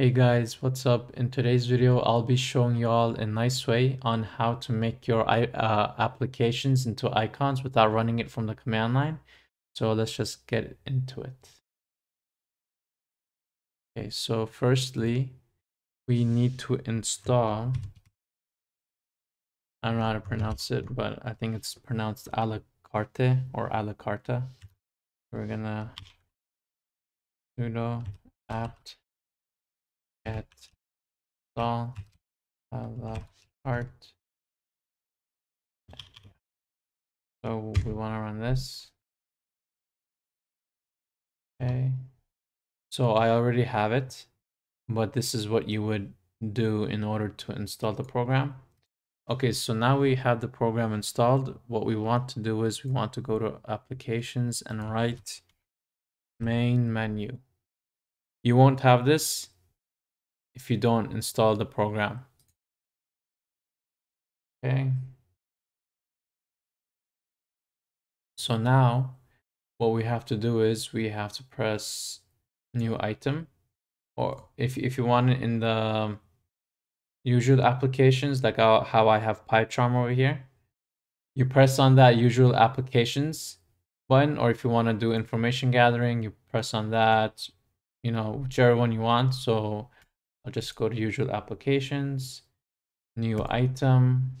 Hey guys, what's up? In today's video, I'll be showing you all a nice way on how to make your uh, applications into icons without running it from the command line. So let's just get into it. Okay, so firstly, we need to install, I don't know how to pronounce it, but I think it's pronounced a la carte or a la carta. We're gonna sudo apt get install a la carte. So we want to run this. Okay. So I already have it, but this is what you would do in order to install the program. Okay, so now we have the program installed. What we want to do is we want to go to applications and write main menu. You won't have this if you don't install the program. Okay. So now what we have to do is we have to press new item or if, if you want it in the um, usual applications like how I have PyCharm over here you press on that usual applications button or if you want to do information gathering you press on that you know whichever one you want so I'll just go to usual applications new item.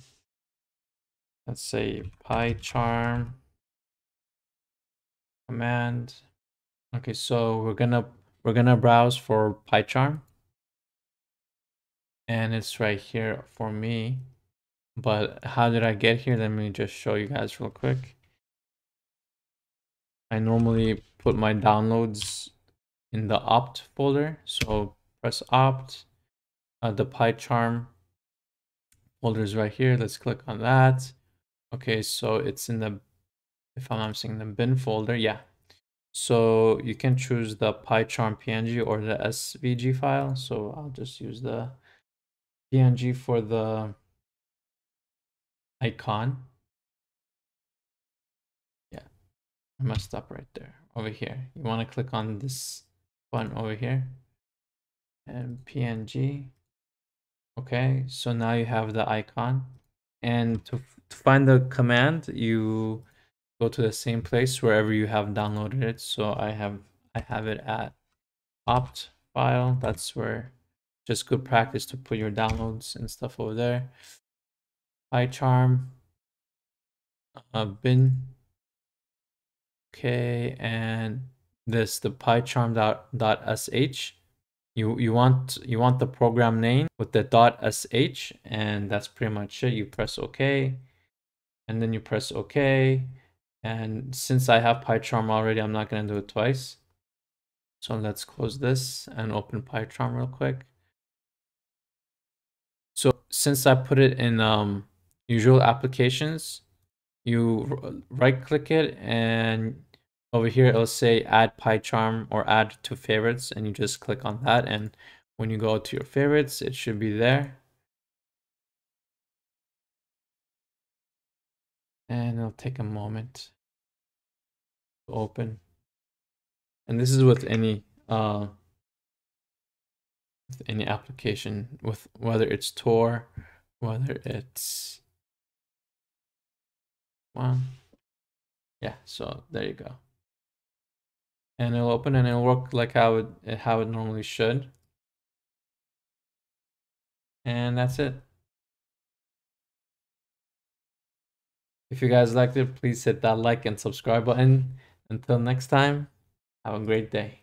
Let's say PyCharm command. Okay so we're gonna we're gonna browse for PyCharm. And it's right here for me. But how did I get here? Let me just show you guys real quick. I normally put my downloads in the opt folder. So press opt uh, the PyCharm folder is right here let's click on that okay so it's in the if I'm seeing the bin folder yeah so you can choose the PyCharm PNG or the SVG file. So I'll just use the PNG for the icon. Yeah, I messed up right there over here. You want to click on this button over here and PNG. Okay, so now you have the icon. And to, to find the command, you go to the same place wherever you have downloaded it. So I have I have it at opt file. That's where just good practice to put your downloads and stuff over there. PyCharm, uh, bin. Okay, and this the PyCharm dot, dot sh. You you want you want the program name with the dot sh, and that's pretty much it. You press OK, and then you press OK and since I have PyCharm already, I'm not going to do it twice. So let's close this and open PyCharm real quick. So since I put it in um, usual applications, you right click it and over here it'll say add PyCharm or add to favorites and you just click on that and when you go to your favorites it should be there and it'll take a moment to open. And this is with any uh, with any application, with whether it's Tor, whether it's one. Yeah, so there you go. And it'll open and it'll work like how it how it normally should. And that's it. If you guys liked it, please hit that like and subscribe button. Until next time, have a great day.